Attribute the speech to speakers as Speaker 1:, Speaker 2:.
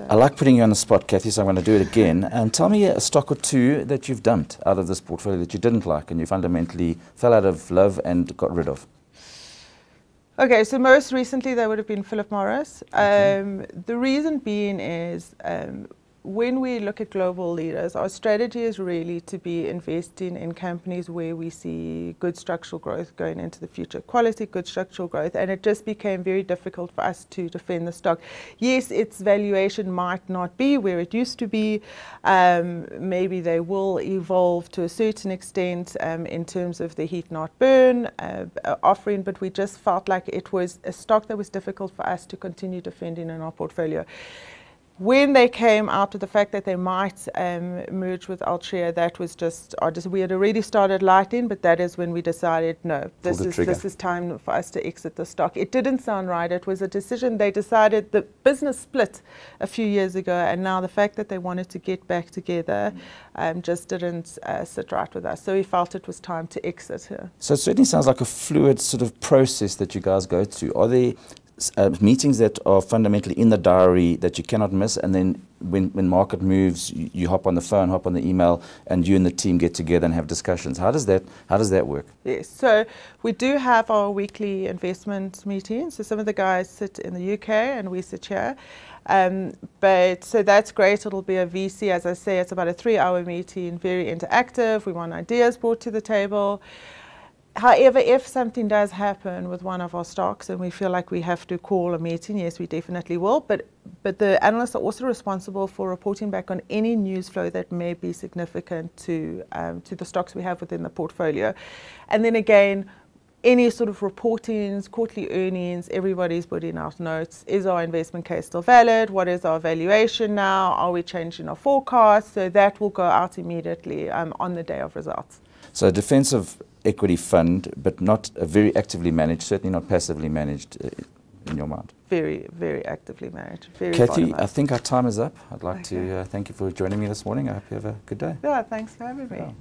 Speaker 1: So.
Speaker 2: I like putting you on the spot, Kathy, so I'm going to do it again. And tell me a stock or two that you've dumped out of this portfolio that you didn't like and you fundamentally fell out of love and got rid of.
Speaker 1: Okay, so most recently there would have been Philip Morris. Okay. Um, the reason being is um, when we look at global leaders, our strategy is really to be investing in companies where we see good structural growth going into the future, quality, good structural growth, and it just became very difficult for us to defend the stock. Yes, its valuation might not be where it used to be. Um, maybe they will evolve to a certain extent um, in terms of the heat not burn uh, offering, but we just felt like it was a stock that was difficult for us to continue defending in our portfolio when they came out of the fact that they might um, merge with Altria, that was just, I just, we had already started lighting, but that is when we decided, no, this is this is time for us to exit the stock. It didn't sound right. It was a decision they decided. The business split a few years ago, and now the fact that they wanted to get back together um, just didn't uh, sit right with us. So we felt it was time to exit here.
Speaker 2: So it certainly sounds like a fluid sort of process that you guys go to. Are there uh, meetings that are fundamentally in the diary that you cannot miss, and then when, when market moves, you, you, hop on the phone, hop on the email, and you and the team get together and have discussions. How does that How does that work?
Speaker 1: Yes, so we do have our weekly investment meetings. So some of the guys sit in the UK and we sit here. Um, but so that's great. It'll be a VC, as I say, it's about a three-hour meeting, very interactive. We want ideas brought to the table. However, if something does happen with one of our stocks and we feel like we have to call a meeting, yes, we definitely will. But but the analysts are also responsible for reporting back on any news flow that may be significant to um, to the stocks we have within the portfolio. And then again, any sort of reportings, quarterly earnings, everybody's putting out notes. Is our investment case still valid? What is our valuation now? Are we changing our forecast? So that will go out immediately um, on the day of results.
Speaker 2: So a defensive equity fund, but not very actively managed, certainly not passively managed uh, in your mind?
Speaker 1: Very, very actively managed. Very
Speaker 2: Kathy, I think our time is up. I'd like okay. to uh, thank you for joining me this morning. I hope you have a good day.
Speaker 1: Yeah, thanks for having me. Yeah.